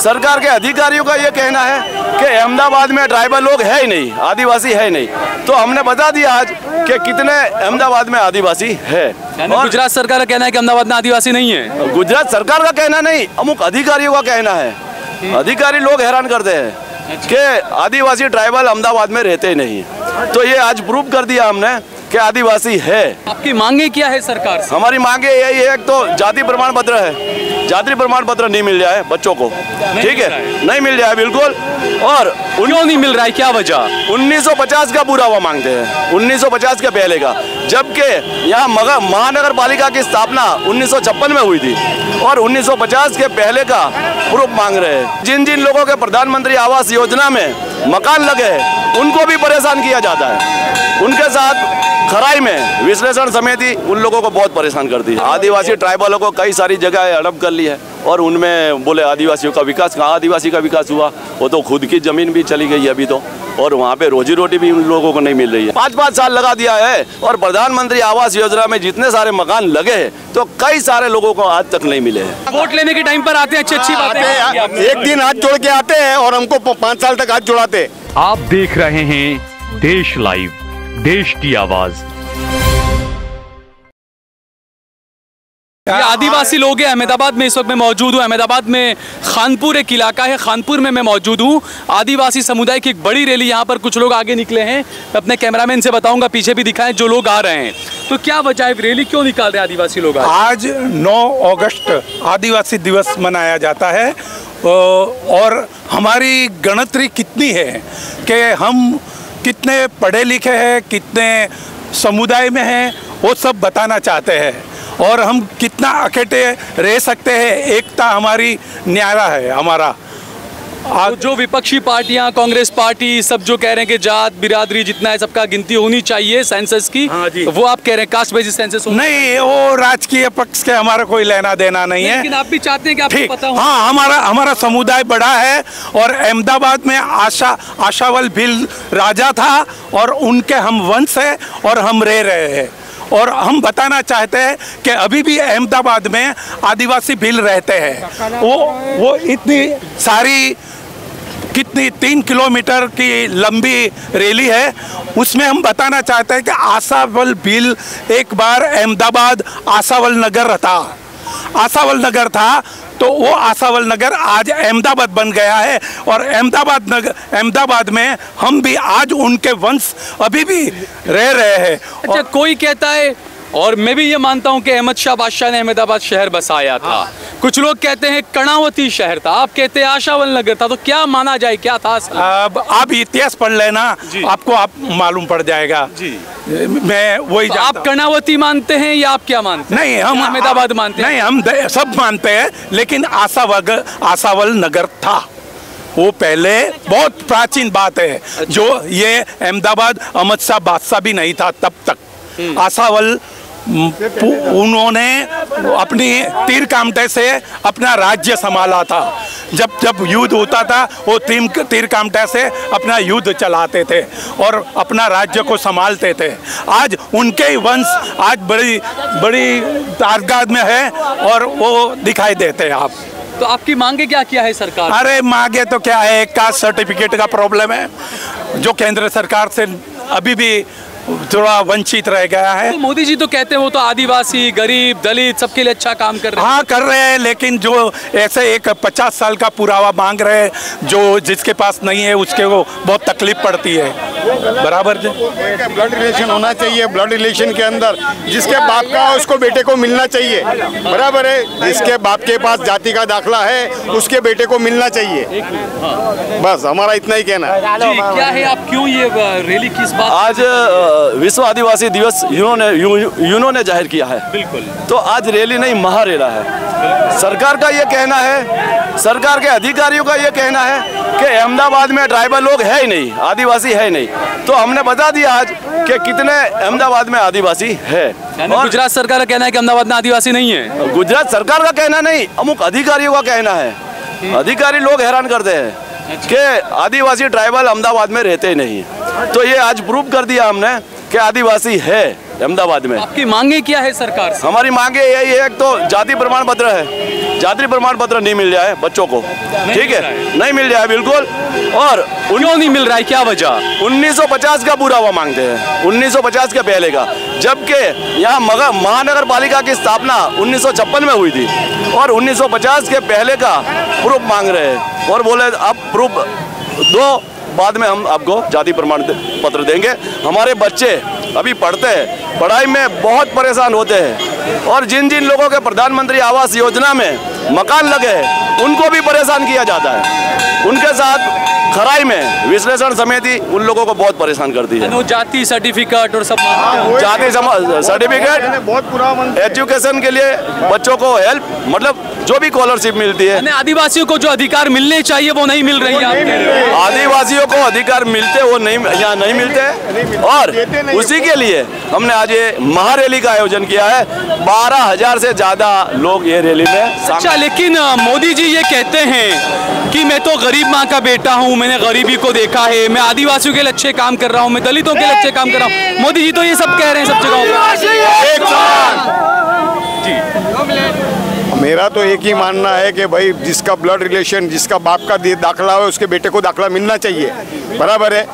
सरकार के अधिकारियों का ये कहना है कि अहमदाबाद में ट्राइबल लोग है ही नहीं आदिवासी है ही नहीं। तो हमने बता दिया आज कि कितने अहमदाबाद में आदिवासी है। और गुजरात सरकार का कहना है कि अहमदाबाद में आदिवासी नहीं है? गुजरात सरकार का कहना नहीं अमुक अधिकारियों का कहना है। अधिकारी लोग हैरान करते हैं कि आदिवासी ट्राइबल अहमदाबाद में रहते ही नहीं। तो ये आज प्रूव कर दिया हमने कि आदिवासी है। आपकी मांगे क्या है सरकार से? हमारी मांगे यही है एक तो जाति प्रमाण पत्र है। जाति प्रमाण पत्र नहीं मिल रहा है बच्चों को। ठीक है? नहीं मिल रहा है बिल्कुल। और क्यों नहीं मिल रहा है? क्या वजह? 1950 का पूरा हुआ मांगते हैं। 1950 के पहले का। जबकि यहाँ मगर महानगर पालिका की स्थापना 1956 में हुई थी। और 1950 के पहले का प्रूफ मांग रहे हैं। जिन जिन लोगों के प्रधानमंत्री आवास योजना में मकान लगे उनको भी परेशान किया जाता है। उनके साथ खराई में विश्लेषण समिति उन लोगों को बहुत परेशान करती है। आदिवासी ट्राइबलों को कई सारी जगह हड़प कर ली है। और उनमें बोले आदिवासियों का विकास कहाँ आदिवासी का विकास हुआ? वो तो खुद की ज़मीन भी चली गई अभी तो। और वहाँ पे रोजी रोटी भी उन लोगों को नहीं मिल रही है। पाँच पाँच साल लगा दिया है। और प्रधानमंत्री आवास योजना में जितने सारे मकान लगे हैं तो कई सारे लोगों को आज तक नहीं मिले हैं। वोट लेने के टाइम पर आते हैं अच्छी अच्छी आते बातें हैं। एक दिन हाथ जोड़ के आते हैं और हमको पाँच साल तक हाथ जोड़ाते हैं। आप देख रहे हैं देश लाइव देश की आवाज़। ये आदिवासी लोग हैं अहमदाबाद में इस वक्त मैं मौजूद हूँ। अहमदाबाद में खानपुर एक इलाका है खानपुर में मैं मौजूद हूँ। आदिवासी समुदाय की एक बड़ी रैली यहाँ पर कुछ लोग आगे निकले हैं। अपने कैमरामैन से बताऊँगा पीछे भी दिखाएँ जो लोग आ रहे हैं। तो क्या वजह है रैली क्यों निकाल रहे हैं आदिवासी लोग आज? नौ 9 अगस्त आदिवासी दिवस मनाया जाता है। और हमारी गणतरी कितनी है कि हम कितने पढ़े लिखे हैं कितने समुदाय में हैं वो सब बताना चाहते हैं। और हम कितना अकेटे रह सकते हैं? एकता हमारी न्यारा है हमारा। तो जो विपक्षी पार्टियाँ कांग्रेस पार्टी सब जो कह रहे हैं कि जात बिरादरी जितना है सबका गिनती होनी चाहिए सेंसस की। हाँ जी। वो आप कह रहे हैं कास्ट बेसिस सेंसस नहीं वो राजकीय पक्ष के हमारा कोई लेना देना नहीं है। लेकिन आप भी चाहते हैं कि आपको पता हो। हाँ हमारा हमारा समुदाय बड़ा है और अहमदाबाद में आशा आशावल भील राजा था और उनके हम वंश है और हम रह रहे हैं। और हम बताना चाहते हैं कि अभी भी अहमदाबाद में आदिवासी भील रहते हैं। वो वो इतनी सारी, कितनी तीन किलोमीटर की लंबी रैली है, उसमें हम बताना चाहते हैं कि आसावल भील एक बार अहमदाबाद आसावल नगर था। आसावल नगर था तो वो आसावल नगर आज अहमदाबाद बन गया है और अहमदाबाद नगर अहमदाबाद में हम भी आज उनके वंश अभी भी रह रहे हैं। अच्छा कोई कहता है और मैं भी ये मानता हूँ कि अहमद शाह बादशाह ने अहमदाबाद शहर बसाया था हाँ। कुछ लोग कहते हैं कर्णावती शहर था आप कहते हैं आशावल नगर था तो क्या माना जाए क्या था अब आप इतिहास पढ़ लेना आपको आप मालूम पड़ जाएगा जी। मैं वही तो आप। कर्णावती मानते हैं या आप क्या मानते हैं नहीं हम अहमदाबाद मानते नहीं हम सब मानते हैं लेकिन आसावग आशावल नगर था वो पहले बहुत प्राचीन बात है अच्छा। जो ये अहमदाबाद अहमद शाह बादशाह भी नहीं था तब तक हम्म। उन्होंने अपनी तीर कामटे से अपना राज्य संभाला था। जब जब युद्ध होता था वो तीर तीर कामटे से अपना युद्ध चलाते थे और अपना राज्य को संभालते थे। आज उनके ही वंश आज बड़ी बड़ी तादाद में है और वो दिखाई देते हैं आप। तो आपकी मांगे क्या किया है सरकार? अरे मांगे तो क्या है? कास्ट सर्टिफिकेट का प्रॉब्लम है जो केंद्र सरकार से अभी भी थोड़ा वंचित रह गया है। तो मोदी जी तो कहते हैं वो तो आदिवासी गरीब दलित सबके लिए अच्छा काम कर रहे हैं। हाँ कर रहे हैं लेकिन जो ऐसे एक पचास साल का पुरावा मांग रहे हैं जो जिसके पास नहीं है उसके वो बहुत तकलीफ़ पड़ती है। बराबर जी। ब्लड रिलेशन होना चाहिए ब्लड रिलेशन के अंदर। जिसके बाप का है, उसको बेटे को मिलना चाहिए। बराबर है? जिसके बाप के पास जाति का दाखला है उसके बेटे को मिलना चाहिए। बस हमारा इतना ही कहना है। जी क्या है आप क्यों ये रैली किस बात आज विश्व आदिवासी दिवस यूनो ने यूनो ने ज़ाहिर किया है। बिल्कुल। तो आज रैली नहीं महारेला है। सरकार का ये कहना है सरकार के अधिकारियों का ये कहना है कि अहमदाबाद में ड्राइवर लोग है ही नहीं आदिवासी है ही नहीं। तो हमने बता दिया आज कि कितने अहमदाबाद में आदिवासी है। और गुजरात सरकार का कहना है कि अहमदाबाद में आदिवासी नहीं है। गुजरात सरकार का कहना नहीं अमुक अधिकारियों का कहना है। अधिकारी लोग हैरान करते हैं कि आदिवासी ट्राइबल अहमदाबाद में रहते ही नहीं। तो ये आज प्रूव कर दिया हमने कि आदिवासी है। अहमदाबाद में। आपकी मांगे क्या है सरकार से? हमारी मांगे यही है तो जाति प्रमाण पत्र है। जाति प्रमाण पत्र नहीं मिल रहा है बच्चों को। ठीक है? नहीं मिल रहा है बिल्कुल। और क्यों नहीं मिल रहा है? क्या वजह? 1950 का पूरा हुआ मांगते हैं। 1950 के पहले का। जबकि यहाँ मगर महानगर पालिका की स्थापना 1956 में हुई थी। और 1950 के पहले का प्रूफ मांग रहे हैं। और बोले अब प्रूफ दो बाद में हम आपको जाति प्रमाण पत्र देंगे। हमारे बच्चे अभी पढ़ते हैं। पढ़ाई में बहुत परेशान होते हैं। और जिन जिन लोगों के प्रधानमंत्री आवास योजना में मकान लगे हैं उनको भी परेशान किया जाता है। उनके साथ खराई में विश्लेषण समिति उन लोगों को बहुत परेशान करती है। जाति सर्टिफिकेट और सब जाति सर्टिफिकेट बहुत एजुकेशन के लिए बच्चों को हेल्प मतलब जो भी स्कॉलरशिप मिलती है। आदिवासियों को जो अधिकार मिलने चाहिए वो नहीं मिल रही है रहे हो। आदिवासियों को अधिकार मिलते वो नहीं यहाँ नहीं मिलते। और उसी के लिए हमने आज ये महारैली का आयोजन किया है। बारह हज़ार से ज़्यादा लोग ये रैली में अच्छा लेकिन मोदी जी ये कहते हैं कि मैं तो गरीब माँ का बेटा हूँ मैंने गरीबी को देखा है मैं आदिवासियों के लिए अच्छे काम कर रहा हूँ मैं दलितों के लिए अच्छे काम कर रहा हूँ। मोदी जी तो ये सब कह रहे हैं सब जगहों पर। मेरा तो एक ही मानना है कि भाई जिसका ब्लड रिलेशन जिसका बाप का दाखला हो उसके बेटे को दाखला मिलना चाहिए। बराबर है।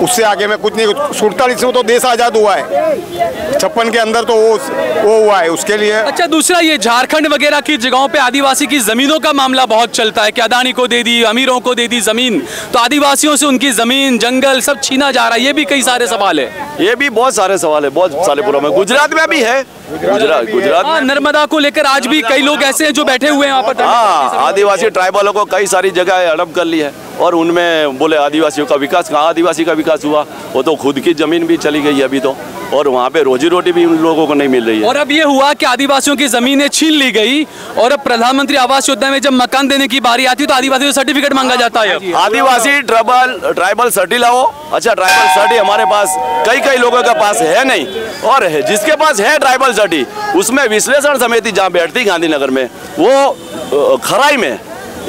उससे आगे में कुछ नहीं सुड़तालीस में तो देश आज़ाद हुआ है। छप्पन के अंदर तो वो वो हुआ है उसके लिए। अच्छा दूसरा ये झारखंड वगैरह की जगहों पे आदिवासी की जमीनों का मामला बहुत चलता है। कि अदानी को दे दी अमीरों को दे दी ज़मीन? तो आदिवासियों से उनकी ज़मीन जंगल सब छीना जा रहा है ये भी कई सारे सवाल है। ये भी बहुत सारे सवाल है बहुत सारे पूरा में। गुजरात में भी है। गुजरात गुजरात हाँ नर्मदा को लेकर आज भी कई लोग ऐसे हैं जो बैठे हुए हैं वहाँ पर हाँ आदिवासी ट्राइबलों को कई सारी जगह हड़प कर ली है और उनमें बोले आदिवासियों का विकास कहाँ आदिवासी का विकास हुआ? वो तो खुद की ज़मीन भी चली गई है अभी तो। और वहाँ पे रोजी रोटी भी उन लोगों को नहीं मिल रही है। और अब ये हुआ कि आदिवासियों की जमीनें छीन ली गई और अब प्रधानमंत्री आवास योजना में जब मकान देने की बारी आती है तो आदिवासियों से सर्टिफिकेट मांगा जाता है। आदिवासी ट्राइबल ट्राइबल सर्टी लाओ। अच्छा ट्राइबल सर्टी हमारे पास कई कई लोगों के पास है नहीं। और जिसके पास है ट्राइबल सर्टी उसमें विश्लेषण समिति जहाँ बैठती गांधीनगर में वो खराई में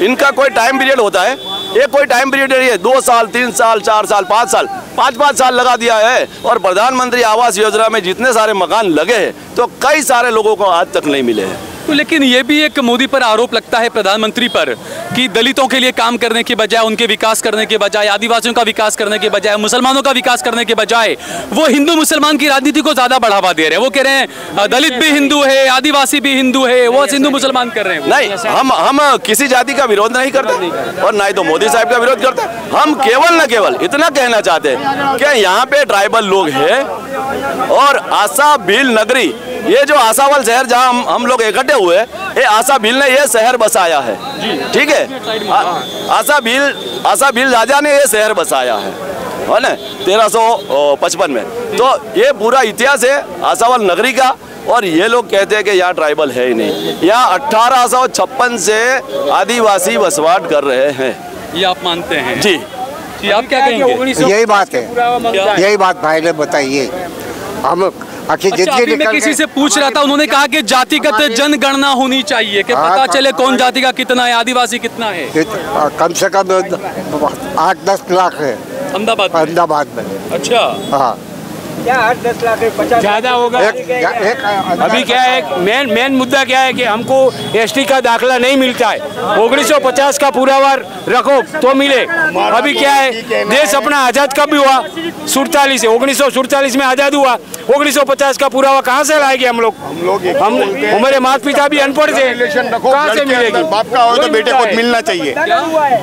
इनका कोई टाइम पीरियड होता है? ये कोई टाइम पीरियड नहीं है दो साल तीन साल चार साल पाँच साल। पाँच पाँच साल लगा दिया है और प्रधानमंत्री आवास योजना में जितने सारे मकान लगे हैं तो कई सारे लोगों को आज तक नहीं मिले हैं। तो लेकिन ये भी एक मोदी पर आरोप लगता है प्रधानमंत्री पर कि दलितों के लिए काम करने के बजाय, उनके विकास करने के बजाय, आदिवासियों का विकास करने के बजाय, मुसलमानों का विकास करने के बजाय, वो हिंदू मुसलमान की राजनीति को ज़्यादा बढ़ावा दे रहे हैं। वो कह रहे हैं, दलित भी हिंदू है, आदिवासी भी हिंदू है, वो हिंदू मुसलमान कर रहे हैं। नहीं, हम हम किसी जाति का विरोध नहीं करते और ना ही तो मोदी साहब का विरोध करते। हम केवल न केवल इतना कहना चाहते हैं कि यहाँ पे ट्राइबल लोग हैं और आशा भील नगरी ये जो आशावल शहर जहाँ हम हम लोग इकट्ठे हुए ये आशा भील ने ये शहर बसाया है। ठीक है? आ- आशा भील आशा भील राजा ने ये शहर बसाया है। है ना? तेरह सौ पचपन में। तो ये पूरा इतिहास है आशावल नगरी का और ये लोग कहते हैं कि यहाँ ट्राइबल है ही नहीं। यहाँ अठारह सौ छप्पन से आदिवासी बसवाट कर रहे हैं। ये आप मानते हैं? जी। जी आप क्या कहेंगे? यही बात है। यही बात भाई ने बताइए हम आखिर अच्छा अभी मैं किसी से पूछ रहा था उन्होंने कहा कि जातिगत जनगणना होनी चाहिए कि हाँ, पता तो- चले कौन जाति का कितना है आदिवासी कितना है। कम से कम आठ दस लाख है। अहमदाबाद अहमदाबाद में। अच्छा। हाँ। ज़्यादा होगा। एक, एक अभी क्या है मेन मेन मुद्दा क्या है कि हमको एसटी का दाखला नहीं मिलता है। उन्नीस सौ पचास का पुरावा रखो तो मिले। अभी क्या है देश अपना आज़ाद कब हुआ? सुड़तालीस उन्नीस सौ सुड़तालीस में आज़ाद हुआ। उन्नीस सौ पचास का पुरावा कहाँ से लाएँगे हम लोग? हम लोग हम हमारे माता पिता भी अनपढ़ थे। कहाँ से मिलेगी? बाप का हो तो बेटे को मिलना चाहिए।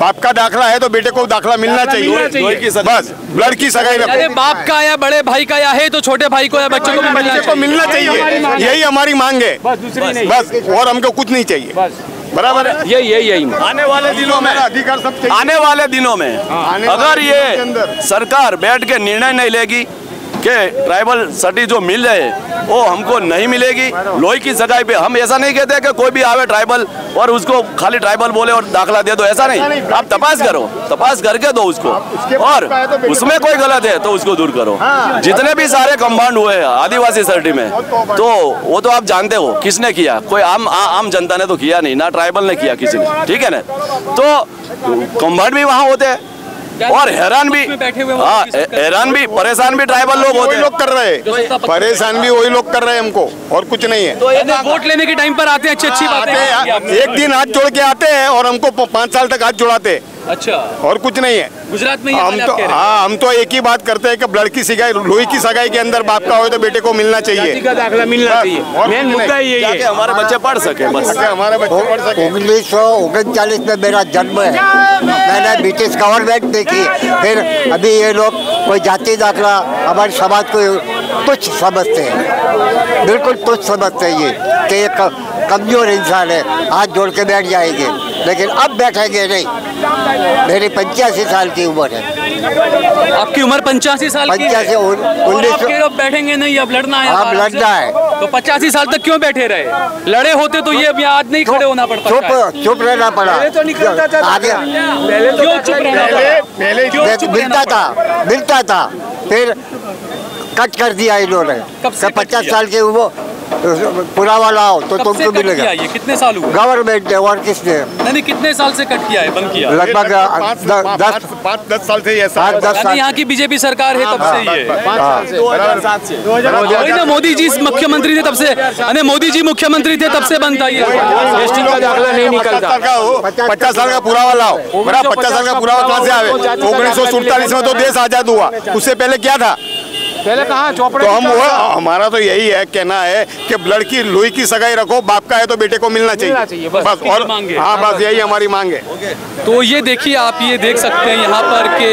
बाप का दाखला है तो बेटे को दाखला मिलना चाहिए। बस ब्लड की सगाई अरे बाप का या बड़े भाई का या है तो छोटे भाई को या बच्चों को मिलना बच्चे को चाहिए। मिलना चाहिए यही हमारी मांग है। बस दूसरी नहीं। बस और हमको कुछ नहीं चाहिए। बस। बराबर है? यही यही यही। आने वाले दिनों में अधिकार सब आने वाले दिनों में अगर दिनों के ये सरकार बैठ के निर्णय नहीं लेगी कि ट्राइबल सटी जो मिल रहे वो हमको नहीं मिलेगी। लोही की सगाई पे हम ऐसा नहीं कहते कि कोई भी आवे ट्राइबल और उसको खाली ट्राइबल बोले और दाखला दे दो ऐसा नहीं। आप तपास करो तपास करके दो उसको। और उसमें कोई गलत है तो उसको दूर करो। जितने भी सारे कंपाउंड हुए हैं आदिवासी सर्टी में तो वो तो आप जानते हो किसने किया? कोई आम आ, आम जनता ने तो किया नहीं ना ट्राइबल ने किया किसी ने। ठीक है ना? तो कंपाउंड भी वहाँ होते हैं। और हैरान भी हैं, हाँ हैरान भी परेशान भी ड्राइवर लोग होते वही हैं। लोग कर रहे हैं। परेशान भी वही लोग कर रहे हैं हमको और कुछ नहीं है। वोट लेने के टाइम पर आते हैं अच्छी अच्छी बात बातें एक दिन हाथ जोड़ के आते हैं और हमको पाँच साल तक हाथ जोड़ाते हैं। अच्छा। और कुछ नहीं है। गुजरात में हम तो हैं? हम तो एक ही बात करते हैं कि ब्लड की सगाई लोही की सगाई के अंदर बाप का हो तो बेटे को मिलना चाहिए। का दाखला मिलना चाहिए। मेन मुद्दा नहीं। है। हमारे बच्चे पढ़ सके बस। हमारे बच्चे पढ़ सके। उन्नीस सौ उनचालीस में मेरा जन्म है। मैंने ब्रिटिश गवर्नमेंट देखी। फिर अभी ये लोग कोई जाति दाखला हमारे समाज को तुच्छ समझते हैं। बिल्कुल तुच्छ समझते हैं ये कि ये कमज़ोर इंसान है। हाथ जोड़ के बैठ जाएँगे। लेकिन अब बैठेंगे नहीं। मेरी पंचासी साल की उम्र है। आपकी उम्र पंचासी साल है। पंचासी उन्नीस अब बैठेंगे नहीं अब लड़ना है अब लड़ना है। तो पचासी साल तक क्यों बैठे रहे? लड़े होते तो ये अभी आज नहीं खड़े होना पड़ता चुप चुप रहना पड़ा। तो आगे। पहले तो क्यों चुप रहना मिलता था मिलता था। फिर कट कर दिया इन्होंने। कब से पचास साल के वो पूरा वाला हो तो तुमको कट मिलेगा। ये? कितने साल हुए? गवर्नमेंट ने और किसने? नहीं नहीं, कितने साल से कट किया है बंद किया? लगभग द- दस पाँच दस साल से ऐसा पाँच दस साल यहाँ की बीजेपी सरकार है तब से ही है। साल से। वही ना मोदी जी मुख्यमंत्री थे तब से अरे मोदी जी मुख्यमंत्री थे तब से बंद था ये। नहीं पचास निकलता। साल का हो पचास साल का पूरा वाला हो बड़ा पचास साल का पूरा वाला कहाँ से आवे? उन्नीस सौ सैतालीस में तो देश आज़ाद हुआ। उससे पहले क्या था? पहले कहाँ चौपड़े तो हम वो हमारा तो यही है कहना है कि लड़की लोही की सगाई रखो बाप का है तो बेटे को मिलना चाहिए, मिलना चाहिए, बस। बस और मांग। हाँ बस यही हमारी मांग है। तो ये देखिए आप ये देख सकते हैं यहाँ पर के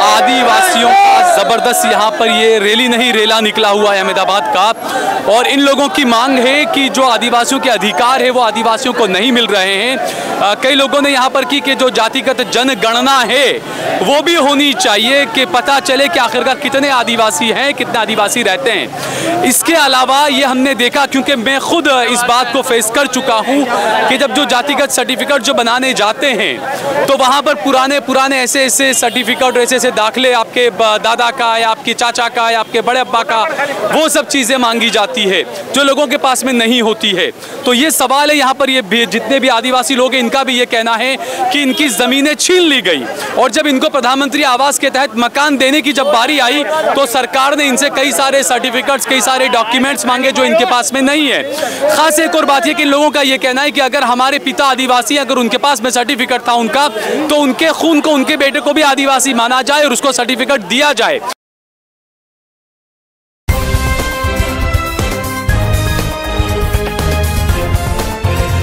आदिवासियों का ज़बरदस्त यहाँ पर ये रैली नहीं रेला निकला हुआ है अहमदाबाद का। और इन लोगों की मांग है कि जो आदिवासियों के अधिकार है वो आदिवासियों को नहीं मिल रहे हैं। कई लोगों ने यहाँ पर की कि जो जातिगत जनगणना है वो भी होनी चाहिए कि पता चले कि आखिरकार कितने आदिवासी हैं, कितने आदिवासी रहते हैं। इसके अलावा ये हमने देखा, क्योंकि मैं खुद इस बात को फेस कर चुका हूँ कि जब जो जातिगत सर्टिफिकेट जो बनाने जाते हैं तो वहाँ पर पुराने पुराने ऐसे ऐसे सर्टिफिकेट ऐसे ऐसे दाखले आपके दादा का, या आपके चाचा का, या आपके बड़े अब्बा का, वो सब चीज़ें मांगी जाती है, जो लोगों के पास में नहीं होती है। तो ये सवाल है, यहाँ पर ये जितने भी आदिवासी लोग हैं, इनका भी ये कहना है कि इनकी ज़मीनें छीन ली गई। और जब इनको प्रधानमंत्री आवास के तहत मकान देने की जब बारी आई तो सरकार ने इनसे कई सारे सर्टिफिकेट्स कई सारे डॉक्यूमेंट्स मांगे जो इनके पास में नहीं है खास एक और बात ये कि लोगों का ये कहना है कि अगर हमारे पिता आदिवासी अगर उनके पास में सर्टिफिकेट था उनका तो उनके खून को, उनके बेटे को भी आदिवासी माना जाए और उसको सर्टिफिकेट दिया जाए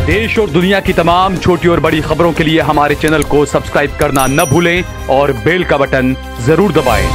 देश और दुनिया की तमाम छोटी और बड़ी खबरों के लिए हमारे चैनल को सब्सक्राइब करना न भूलें और बेल का बटन ज़रूर दबाएँ।